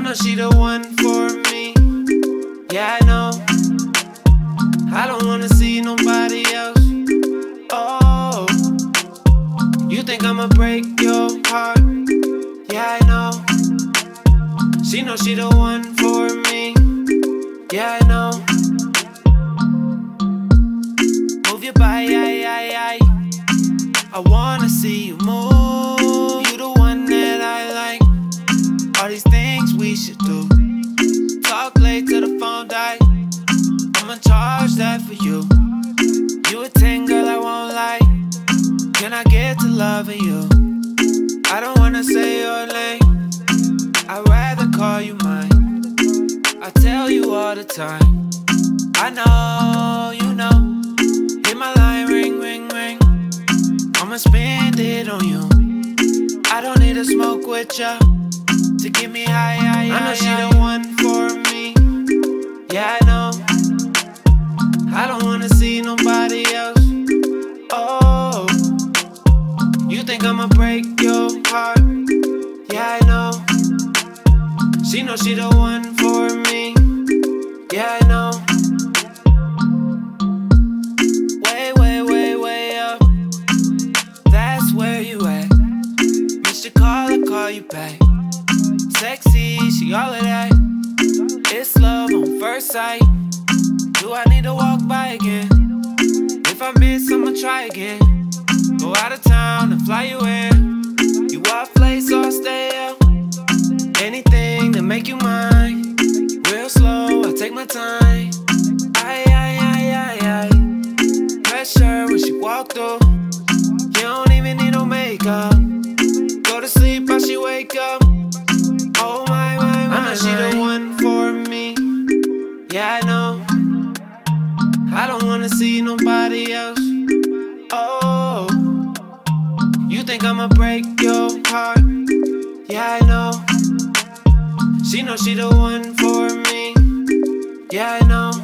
know she the one for me. Yeah, I know. I don't wanna see nobody else. Oh, you think I'ma break your heart? Yeah, I know. She know she the one for me. Yeah, I know. You. You a 10, girl, I won't lie. Can I get to loving you? I don't wanna say your name. I'd rather call you mine. I tell you all the time. I know, you know. Hit my line, ring, ring, ring. I'ma spend it on you. I don't need to smoke with ya to get me high, high, high. I know she one She know she the one for me. Yeah, I know. Way, way, way, way up. That's where you at. Missed your call, I call you back. Sexy, she all of that. It's love on first sight. Do I need to walk by again? If I miss, I'ma try again. Go out of town and fly you in. My time. Ay, ay, ay, ay, ay. Pressure when she walk through. You don't even need no makeup. Go to sleep, while she wake up. Oh my, my, my. Oh, I know she the one for me. Yeah, I know. I don't wanna see nobody else. Oh, you think I'ma break your heart? Yeah, I know. She know she the one for me. Yeah, I know.